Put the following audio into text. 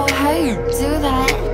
how you do that